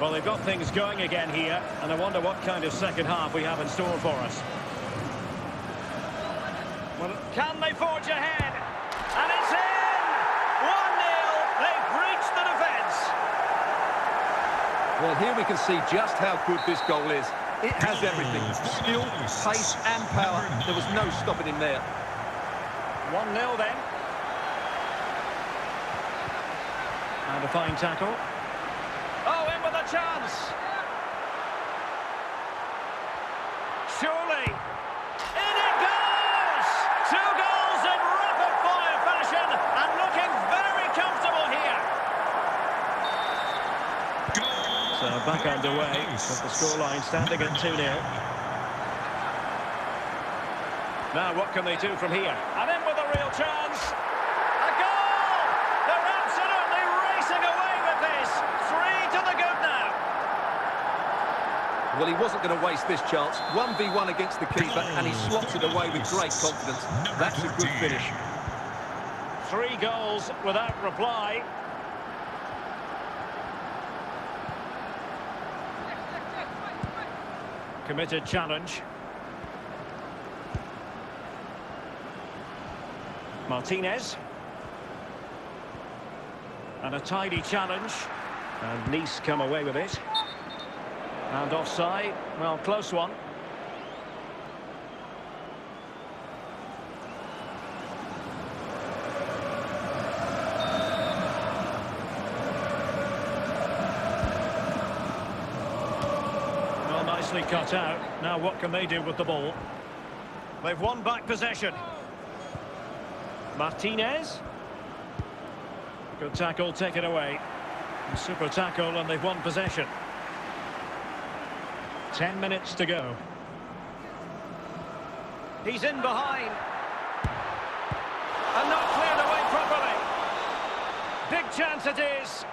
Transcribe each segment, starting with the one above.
Well, they've got things going again here, and I wonder what kind of second half we have in store for us. Well, can they forge ahead? And it's in! 1-0. They've breached the defence. Well, here we can see just how good this goal is. It has everything. Skill, pace and power. There was no stopping him there. 1-0 then. And a fine tackle. Oh, in with a chance. Surely. In it goes! Two goals in rapid-fire fashion and looking very comfortable here. So back underway with the scoreline standing at 2-0. Now what can they do from here? And in with a real chance. A goal! They're absolutely racing away with this. Three to the good now. Well, he wasn't going to waste this chance. 1v1 against the keeper, and he slots it away with great confidence. That's a good finish. Three goals without reply. Committed challenge. Martinez. And a tidy challenge. And Nice come away with it. And offside. Well, close one. Well, nicely cut out. Now what can they do with the ball? They've won back possession. Martinez. Good tackle, take it away. Super tackle and they've won possession. Ten minutes to go. He's in behind. And not cleared away properly. Big chance it is.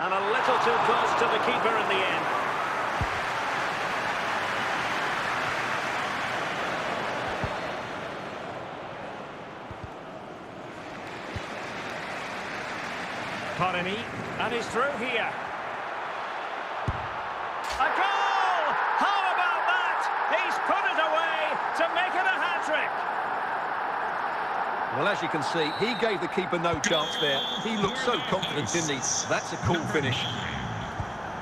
And a little too close to the keeper in the end. Parani, and he's through here. A goal! How about that? He's put it away to make it a hat-trick. Well, as you can see, he gave the keeper no chance there. He looked so confident, didn't he? That's a cool finish.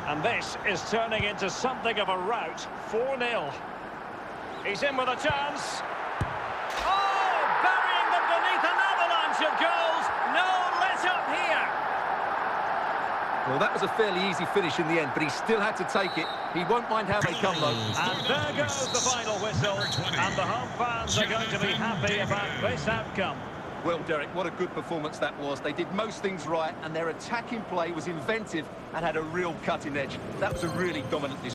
And this is turning into something of a rout. 4-0. He's in with a chance. Well, that was a fairly easy finish in the end, but he still had to take it. He won't mind how they come, though. And there goes the final whistle. And the home fans are going to be happy about this outcome. Well, Derek, what a good performance that was. They did most things right, and their attacking play was inventive and had a real cutting edge. That was a really dominant display.